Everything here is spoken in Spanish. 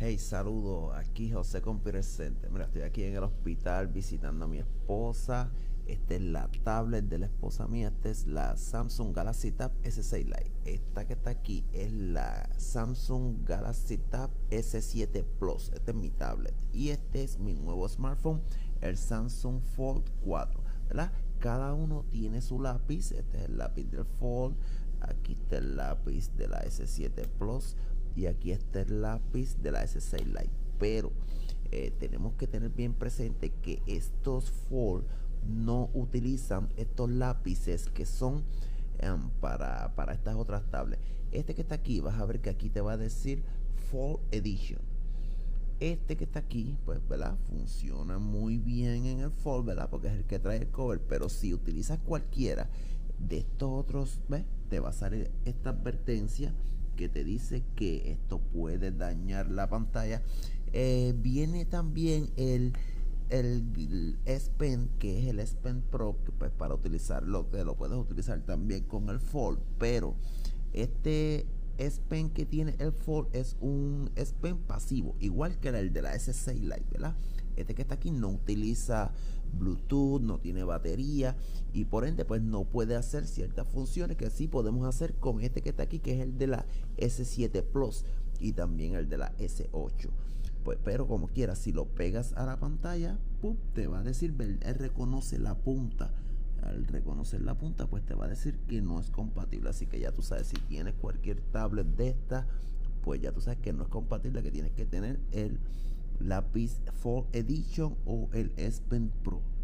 Hey, saludos, aquí José Computer. Mira, estoy aquí en el hospital visitando a mi esposa. Esta es la tablet de la esposa mía. Esta es la Samsung Galaxy Tab S6 Lite. Esta que está aquí es la Samsung Galaxy Tab S7 Plus. Esta es mi tablet. Y este es mi nuevo smartphone, el Samsung Fold 4. ¿Verdad? Cada uno tiene su lápiz. Este es el lápiz del Fold. Aquí está el lápiz de la S7 Plus y aquí está el lápiz de la S6 Lite pero eh, tenemos que tener bien presente que estos Fold no utilizan estos lápices que son em, para, para estas otras tablets este que está aquí vas a ver que aquí te va a decir Fold Edition este que está aquí, pues, ¿verdad? Funciona muy bien en el Fold, ¿verdad? Porque es el que trae el cover. Pero si utilizas cualquiera de estos otros, ¿ves? Te va a salir esta advertencia que te dice que esto puede dañar la pantalla. Eh, viene también el, el, S Pen, que es el S Pen Pro, que pues para utilizarlo, que lo puedes utilizar también con el Fold, pero este S que tiene el Fold es un S Pen pasivo, igual que el de la S6 Lite, ¿verdad? Este que está aquí no utiliza Bluetooth, no tiene batería y por ende pues no puede hacer ciertas funciones que sí podemos hacer con este que está aquí que es el de la S7 Plus y también el de la S8. Pues, pero como quieras, si lo pegas a la pantalla, te va a decir, él reconoce la punta. Al reconocer la punta, pues te va a decir que no es compatible. Así que ya tú sabes, si tienes cualquier tablet de esta, pues ya tú sabes que no es compatible, que tienes que tener el lápiz Fold Edition o el S Pen Pro.